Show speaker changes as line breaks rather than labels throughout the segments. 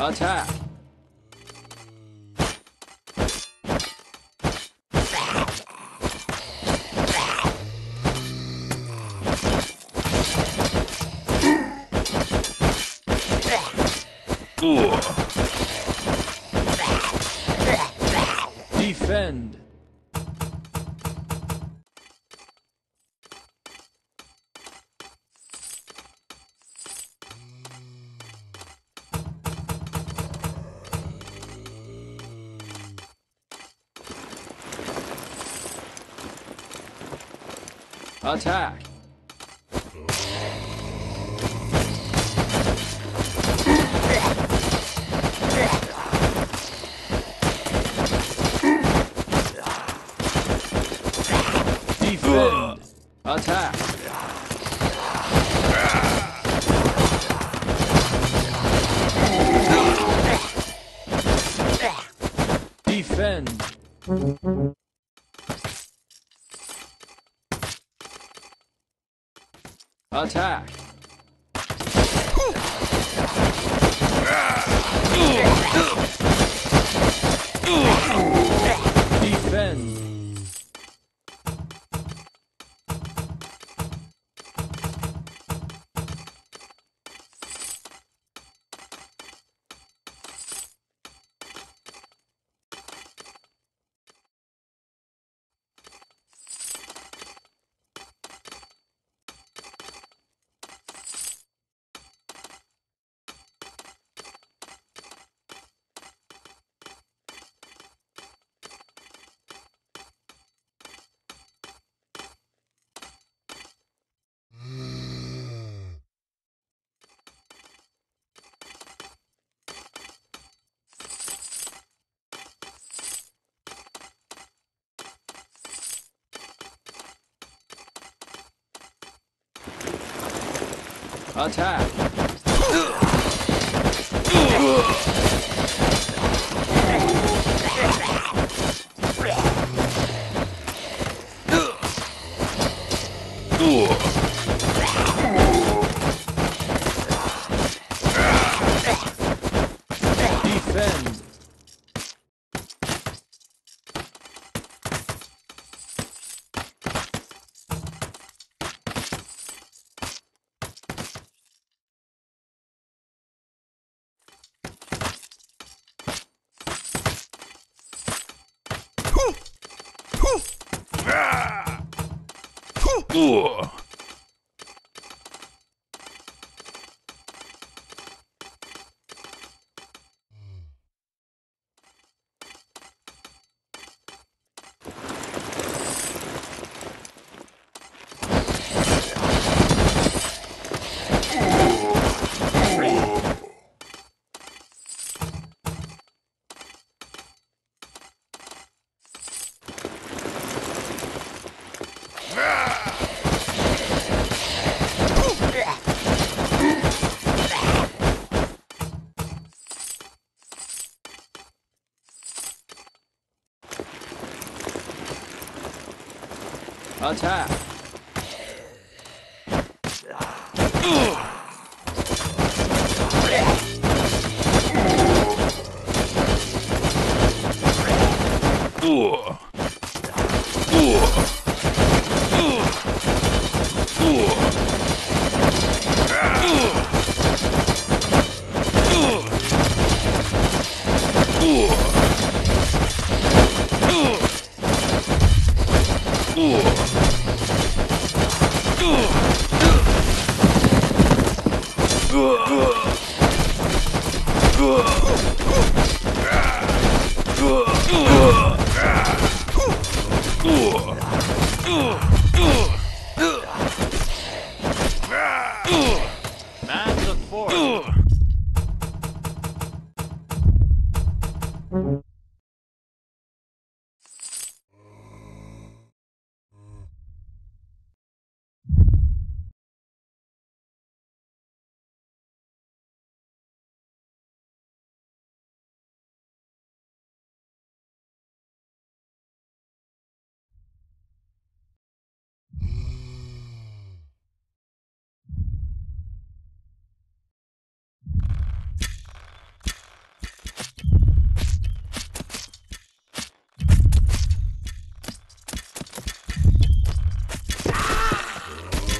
Attack! Defend! Attack! Attack! Defend! Attack! Attack! Pô! Attack! Match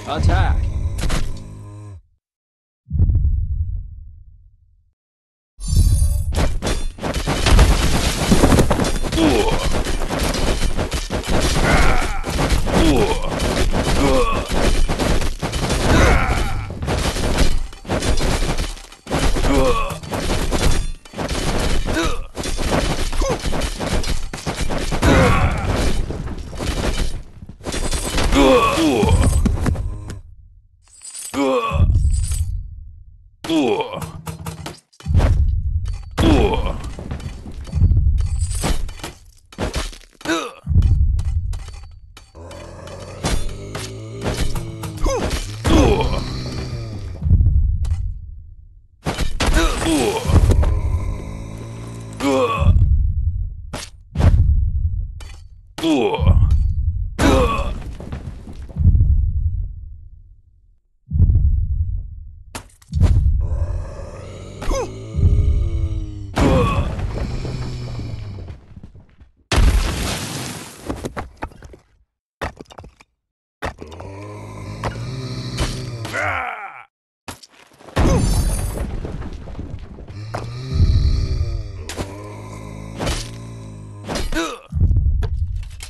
Attack. Ooh.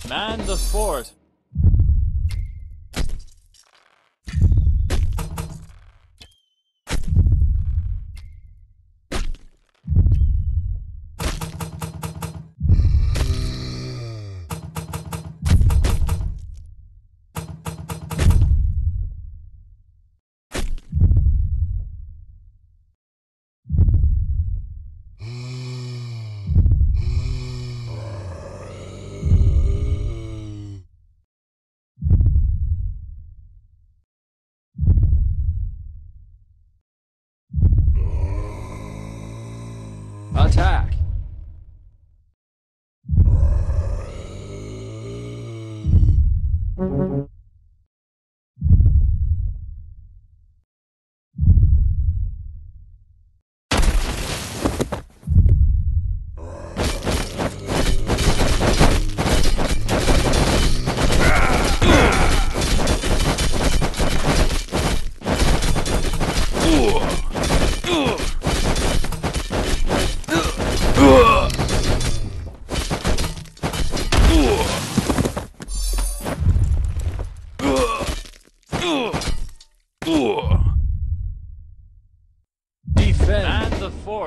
Man the fort.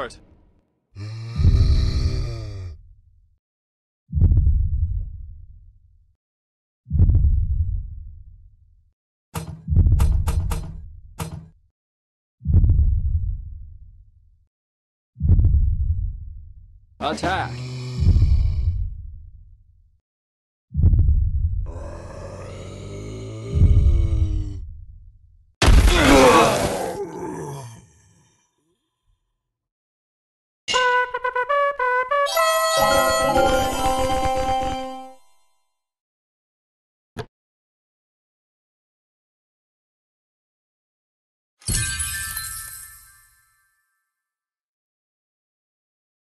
Fort. Attack.